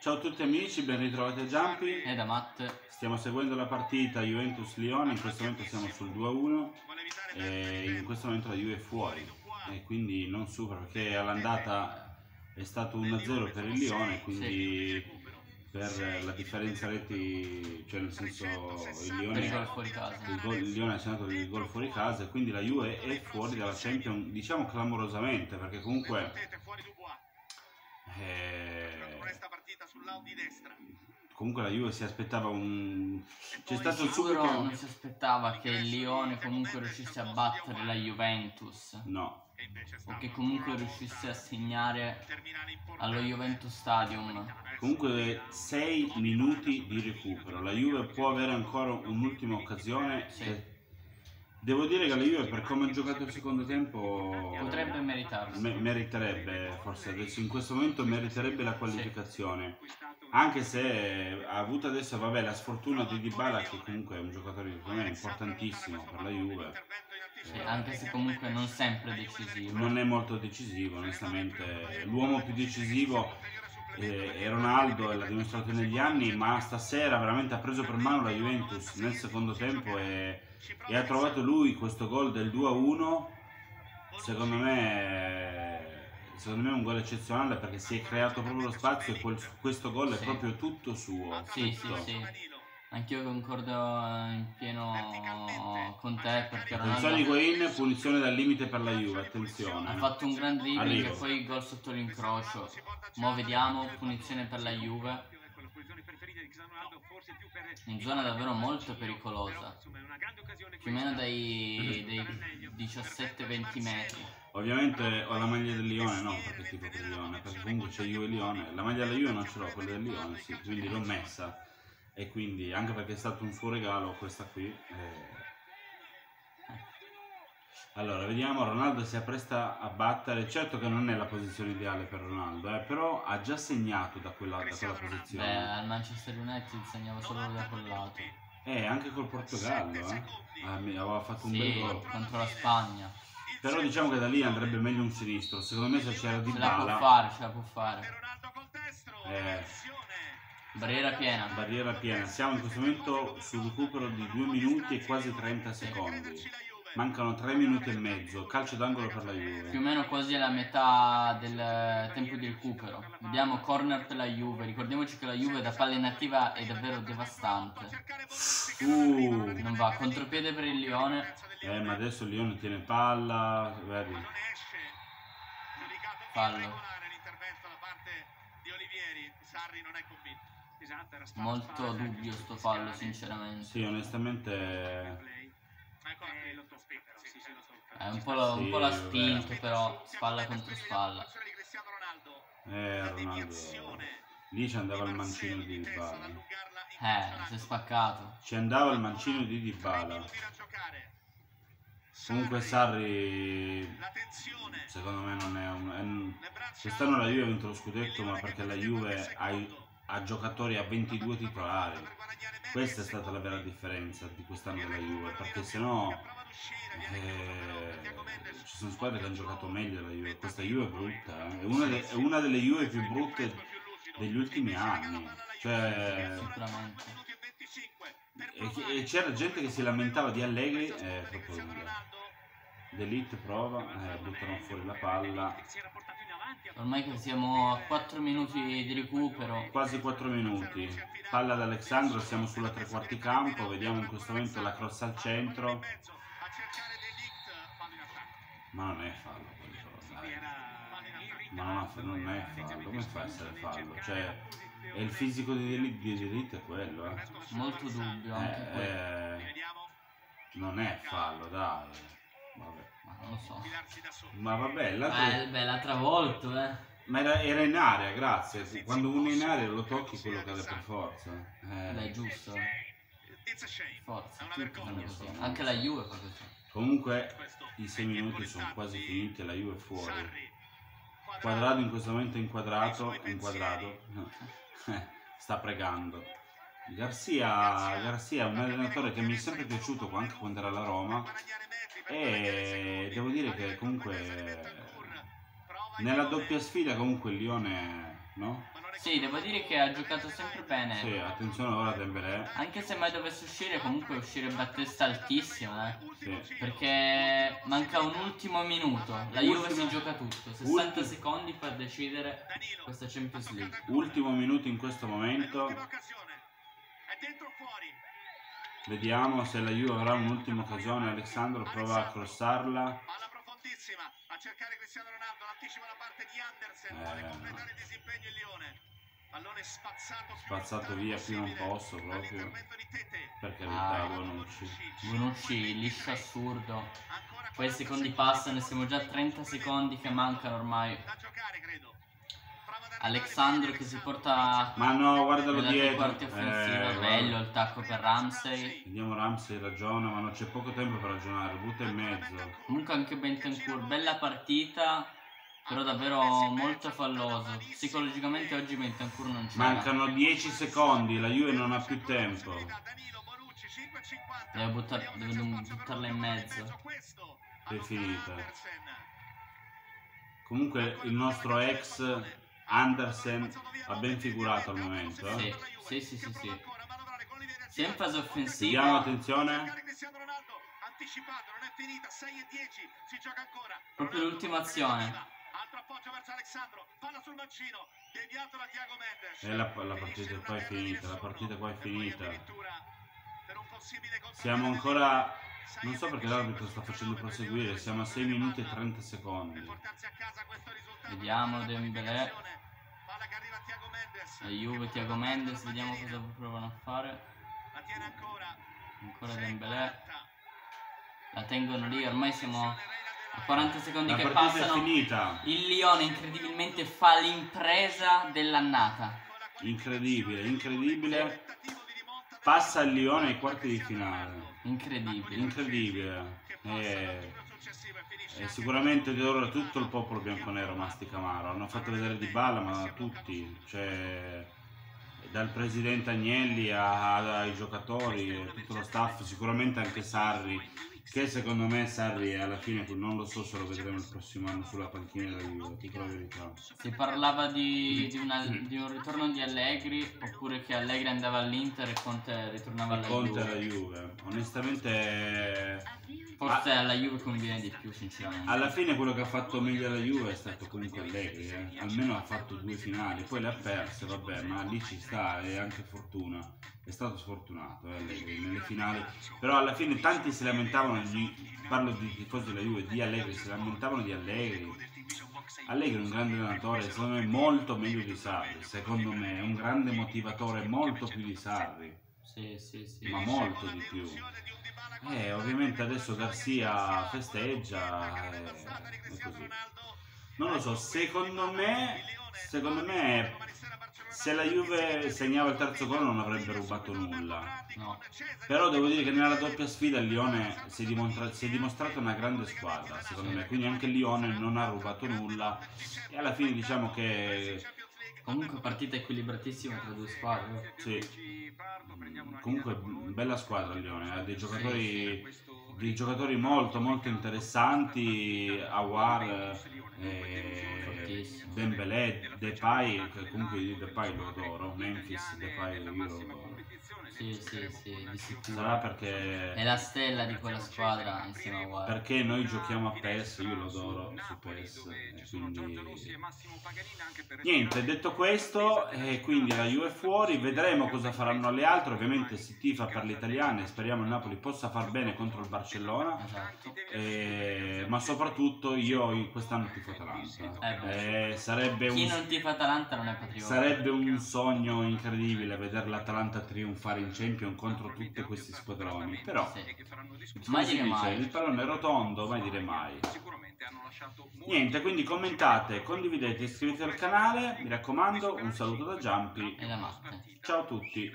Ciao a tutti amici, ben ritrovati a Giampi. E da Matt. Stiamo seguendo la partita Juventus-Lione, in questo momento siamo sul 2-1 e in questo momento la Juve è fuori e quindi non supera perché all'andata è stato 1-0 per il Lione, quindi per la differenza reti, cioè nel senso il Lione, il, gol, il Lione ha segnato il gol fuori casa e quindi la Juve è fuori dalla Champions, diciamo clamorosamente perché comunque... eh, partita sull'Audi destra. comunque la Juve si aspettava un... C'è stato Sicuro subito... non si aspettava che il Lione comunque riuscisse a battere la Juventus. No, O che comunque riuscisse a segnare allo Juventus Stadium. comunque 6 minuti di recupero. La Juve può avere ancora un'ultima occasione. Sì. Devo dire che la Juve per come ha giocato il secondo tempo Potrebbe meritarsi. me- meriterebbe, forse adesso in questo momento meriterebbe la qualificazione. Anche se ha avuto adesso vabbè, la sfortuna di Dybala che comunque è un giocatore secondo me importantissimo per la Juve. Sì, anche se comunque non sempre decisivo. non è molto decisivo, onestamente. L'uomo più decisivo eh, è Ronaldo e l'ha dimostrato negli anni, ma stasera veramente ha preso per mano la Juventus nel secondo tempo e, e ha trovato lui questo gol del 2-1. Secondo me, secondo me è un gol eccezionale perché si è creato proprio lo spazio e quel- questo gol è Sì. proprio tutto suo. Sì, sì, tutto. sì. Anch'io concordo in pieno con te perché Ronaldo Higuain, punizione dal limite per la Juve, ha attenzione. fatto un gran dribbling e poi gol sotto l'incrocio. Mo vediamo, punizione per la Juve. In zona davvero molto pericolosa. Più o meno dai, dai 17-20 metri. Ovviamente ho la maglia del Lione, no perché tipo per Lione, perché comunque c'è Juve e Lione. La maglia della Juve non ce l'ho, quella del Lione sì, quindi l'ho messa. E quindi, anche perché è stato un suo regalo, questa qui. eh. Allora, vediamo, Ronaldo si appresta a battere. Certo che non è la posizione ideale per Ronaldo, eh, però ha già segnato da quella, da quella Beh, posizione. al Manchester United segnava solo da quel lato. Eh, anche col Portogallo, eh. Ah, Aveva fatto un bel Sì, gol. contro la Spagna. Però diciamo che da lì andrebbe meglio un sinistro. Secondo me se c'era Di Ce la può Bala, fare, ce la può fare. Eh. Barriera piena. barriera piena. Siamo in questo momento sul recupero di 2 minuti e quasi 30 secondi. Mancano 3 minuti e mezzo. Calcio d'angolo per la Più o Juve. meno quasi alla metà del tempo di recupero. Vediamo corner per la Juve. Ricordiamoci che la Juve da palla inattiva è davvero devastante. Uh, Non va, contropiede per il Lione. eh, ma adesso il Lione tiene palla. Vedi. Fallo. Molto dubbio sto fallo, sinceramente. Sì, onestamente. È un po' la, un po' Sì, spinto, però spalla contro spalla. Eh, La Ronaldo. Lì ci andava il mancino di Dybala. Eh, si è spaccato. Ci andava il mancino di Dybala. Comunque Sarri. La tensione. Secondo me non è un. Quest'anno la Juve ha vinto lo scudetto, ma perché la Juve ha, ha giocatori a 22 titolari. Questa è stata la vera differenza di quest'anno della Juve, perché sennò eh, ci sono squadre che hanno giocato meglio della Juve. Questa Juve è brutta, eh. è, una de- è una delle Juve più brutte degli ultimi anni. Cioè, e, e c'era gente che si lamentava di Allegri, troppo lunga. D'Elite prova, eh, buttano fuori la palla. Ormai che siamo a 4 minuti di recupero. Quasi 4 minuti. Palla ad Alessandro, siamo sulla tre quarti campo, vediamo in questo momento la cross al centro. Ma non è fallo quello, dai. Ma non, ha- non è fallo, come fa a essere fallo? Cioè, è il fisico di Elite è quello, eh. Molto dubbio Eh, eh, non è fallo, dai. Vabbè. Non lo so. Ma vabbè, l'altro... Eh, beh, l'ha travolto, eh. Ma era, era in area, grazie. Quando uno è in area lo tocchi, quello cade per forza. Beh, è Eh. giusto. Forza, È fanno vergogna. così. Anche la Juve fa così. Comunque i 6 minuti sono quasi finiti e la Juve è fuori. Quadrado in questo momento è inquadrato, è inquadrato. Sta pregando. Garcia, Garcia è un allenatore che mi è sempre piaciuto anche quando era alla Roma e devo dire che comunque nella doppia sfida comunque il Lione no? Sì, devo dire che ha giocato sempre bene. Sì, attenzione ora Dembélé. Anche se mai dovesse uscire, comunque uscire Battesta altissimo, eh. Sì. Perché manca un ultimo minuto. La Ultimo- Juve si gioca tutto. 60 ultimo- secondi per decidere questa Champions League. Ultimo minuto in questo momento. Vediamo se la Juve avrà un'ultima occasione. Alessandro prova a crossarla. Palla profondissima a cercare Cristiano Ronaldo, anticipa la parte di Andersen, vuole Eh. completare il disimpegno il Lione. Pallone spazzato, più Spazzato via più non possibile. posso proprio. Per carità, Ah. Bonucci. Bonucci, liscio assurdo. Poi i 40 secondi passano e siamo già a 30 secondi che mancano ormai. Da giocare, credo. Alexandro che si porta Ma no, guardalo dietro. quarti offensiva. Eh, Bello guarda. il tacco per Ramsey. Vediamo Ramsey ragiona, ma non c'è poco tempo per ragionare. Butta in mezzo. Comunque anche Bentancur, bella partita, però davvero molto falloso. Psicologicamente oggi Bentancur non c'era. Mancano 10 secondi, la Juve non ha più tempo. Danilo, Bonucci, 5,50. Deve buttar- deve buttarla in mezzo. È finita. Comunque il nostro ex Andersen ha ben figurato al momento. eh. Sì, sì, sì, sì, sì. Sia in fase offensiva. Vediamo, attenzione. Cristiano Ronaldo, anticipato, non è finita, 6 e 10, si gioca ancora. Proprio l'ultima azione. Altro appoggio verso Alessandro, palla sul mancino, deviato da Thiago Mendes. E la- la partita qua è finita, la partita qua è finita. Siamo ancora... Non so perché l'arbitro sta facendo proseguire, siamo a 6 minuti e 30 secondi. Vediamo Dembélé. Palla che arriva a Thiago Mendes. La Juve, Thiago Mendes, vediamo cosa provano a fare. La tiene ancora. Ancora 6 Dembélé. 40. La tengono lì, ormai siamo a 40 secondi La che partita è passano. finita. Il Lione incredibilmente fa l'impresa dell'annata. Incredibile, incredibile. Passa il Lione ai quarti di finale. Incredibile. Incredibile. E, e sicuramente di ora tutto il popolo bianconero mastica amaro. Hanno fatto vedere di balla, ma tutti. Cioè, dal presidente Agnelli a- ai giocatori, tutto lo staff, sicuramente anche Sarri. Che secondo me Sarri alla fine non lo so se lo vedremo il prossimo anno sulla panchina della Juve, dico la verità. Si parlava di, di una- di un ritorno di Allegri oppure che Allegri andava all'Inter e Conte ritornava alla Conte alla Juve. Juve. Onestamente Forse alla Juve conviene di più sinceramente. Alla fine quello che ha fatto meglio la Juve è stato comunque Allegri, eh. almeno ha fatto due finali, poi le ha perse, vabbè, ma lì ci sta, è anche fortuna, è stato sfortunato eh, Allegri nelle finali, però alla fine tanti si lamentavano, di, parlo di tifosi della Juve, di Allegri, si lamentavano di Allegri. Allegri è un grande allenatore, secondo me molto meglio di Sarri, secondo me è un grande motivatore molto più di Sarri, Sì, sì, sì. ma molto di più. Eh, ovviamente adesso Garcia festeggia e, e così. Non lo so, secondo me, secondo me se la Juve segnava il terzo gol non avrebbe rubato nulla. No. Però devo dire che nella doppia sfida il Lione si è, dimostra- si è dimostrato una grande squadra, secondo me. Quindi anche il Lione non ha rubato nulla. E alla fine diciamo che Comunque partita equilibratissima tra due squadre. sì, comunque bella squadra il Lione, ha dei giocatori, dei giocatori molto molto interessanti, Awar, eh. Dembélé, Depay, che comunque di Depay lo adoro, Memphis, Depay io lo adoro. Sì, sì, sì, di sicuro. Sarà perché... È la stella di quella squadra insieme a Guarda. Perché noi giochiamo a PES, io lo adoro su PES, e quindi... Niente, detto questo, eh, quindi la Juve è fuori, vedremo cosa faranno le altre, ovviamente si tifa per le italiane, speriamo il Napoli possa far bene contro il Barcellona, Esatto. eh, ma soprattutto io in- quest'anno tifo Atalanta. Eh. Eh, sarebbe, Chi un, non tifa Atalanta non è patriota. sarebbe un sogno incredibile vedere l'Atalanta trionfare in Champions contro tutti questi squadroni, però... Sì. Mai dire mai. il pallone è rotondo, mai dire mai. Niente, quindi commentate, condividete, iscrivetevi al canale, mi raccomando, un saluto da Giampi, E da Matte. ciao a tutti.